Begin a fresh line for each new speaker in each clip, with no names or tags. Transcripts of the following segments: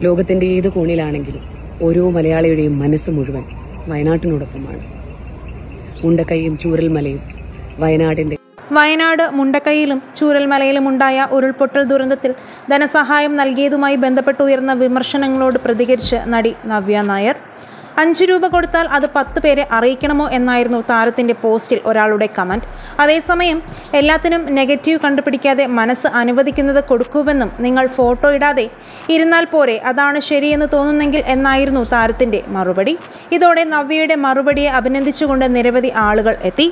ലോകത്തിന്റെ ഏത് കോണിലാണെങ്കിലും ഓരോ മലയാളിയുടെയും മനസ്സ് മുഴുവൻ വയനാട്ടിനോടൊപ്പമാണ്. മുണ്ടക്കൈയും ചൂരൽമലയും വയനാടിന്റെ
വയനാട് മുണ്ടക്കൈയിലും ചൂരൽമലയിലുമുണ്ടായ ഉരുൾപൊട്ടൽ ദുരന്തത്തിൽ ധനസഹായം നൽകിയതുമായി ബന്ധപ്പെട്ട് ഉയർന്ന വിമർശനങ്ങളോട് പ്രതികരിച്ച് നടി നവ്യ നായർ അഞ്ചു രൂപ കൊടുത്താൽ അത് പത്ത് പേരെ അറിയിക്കണമോ എന്നായിരുന്നു താരത്തിന്റെ പോസ്റ്റിൽ ഒരാളുടെ കമന്റ് അതേസമയം എല്ലാത്തിനും നെഗറ്റീവ് കണ്ടുപിടിക്കാതെ മനസ്സ് അനുവദിക്കുന്നത് കൊടുക്കുമെന്നും നിങ്ങൾ ഫോട്ടോ ഇടാതെ ഇരുന്നാൽ പോരെ അതാണ് ശരിയെന്ന് തോന്നുന്നെങ്കിൽ എന്നായിരുന്നു താരത്തിന്റെ മറുപടി. ഇതോടെ നവ്യയുടെ മറുപടിയെ അഭിനന്ദിച്ചുകൊണ്ട് നിരവധി ആളുകൾ എത്തി.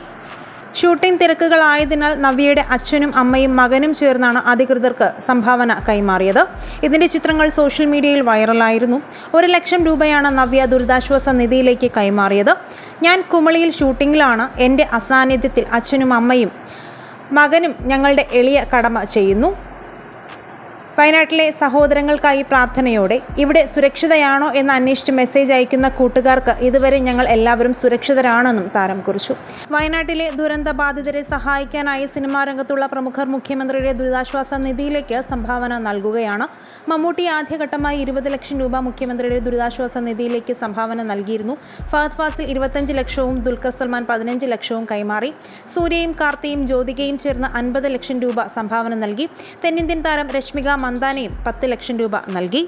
ഷൂട്ടിംഗ് തിരക്കുകളായതിനാൽ നവ്യയുടെ അച്ഛനും അമ്മയും മകനും ചേർന്നാണ് അധികൃതർക്ക് സംഭാവന കൈമാറിയത്. ഇതിന്റെ ചിത്രങ്ങൾ സോഷ്യൽ മീഡിയയിൽ വൈറലായിരുന്നു. ഒരു ലക്ഷം രൂപയാണ് നവ്യ ദുരിതാശ്വാസ നിധിയിലേക്ക് കൈമാറിയത്. ഞാൻ കുമളിയിൽ ഷൂട്ടിങ്ങിലാണ് എന്റെ അസാന്നിധ്യത്തിൽ അച്ഛനും അമ്മയും മകനും ഞങ്ങളുടെ എളിയ കടമ ചെയ്യുന്നു. വയനാട്ടിലെ സഹോദരങ്ങൾക്കായി പ്രാർത്ഥനയോടെ ഇവിടെ സുരക്ഷിതയാണോ എന്ന് അന്വേഷിച്ച് മെസ്സേജ് അയക്കുന്ന കൂട്ടുകാർക്ക് ഇതുവരെ ഞങ്ങൾ എല്ലാവരും സുരക്ഷിതരാണെന്നും താരം കുറിച്ചു. വയനാട്ടിലെ ദുരന്ത ബാധിതരെ സഹായിക്കാനായി സിനിമാ രംഗത്തുള്ള പ്രമുഖർ മുഖ്യമന്ത്രിയുടെ ദുരിതാശ്വാസ നിധിയിലേക്ക് സംഭാവന നൽകുകയാണ്. മമ്മൂട്ടി ആദ്യഘട്ടമായി ഇരുപത് ലക്ഷം രൂപ മുഖ്യമന്ത്രിയുടെ ദുരിതാശ്വാസ നിധിയിലേക്ക് സംഭാവന നൽകിയിരുന്നു. ഫഹദ് ഫാസിൽ ഇരുപത്തഞ്ച് ലക്ഷവും ദുൽഖർ സൽമാൻ പതിനഞ്ച് ലക്ഷവും കൈമാറി. സൂര്യയും കാർത്തിയും ജ്യോതികയും ചേർന്ന് അൻപത് ലക്ഷം രൂപ സംഭാവന നൽകി. തെന്നിന്ത്യൻ താരം രശ്മിക മന്ദാനയും പത്ത് ലക്ഷം രൂപ നൽകി